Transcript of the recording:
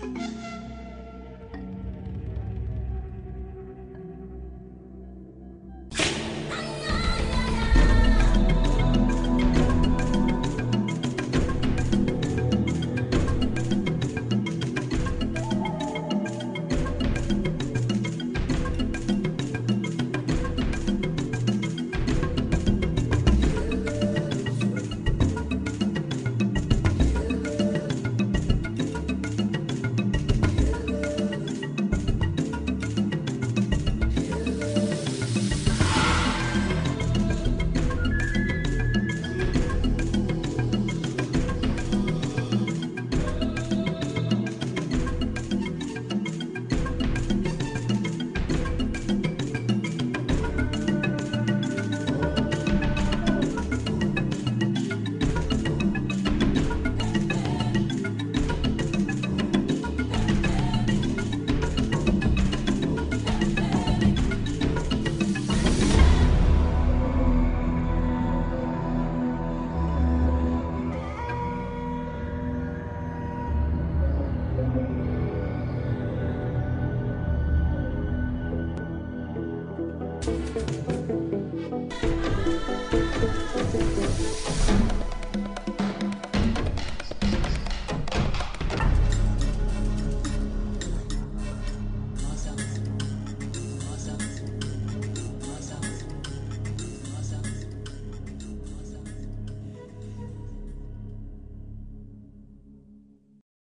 フフフ。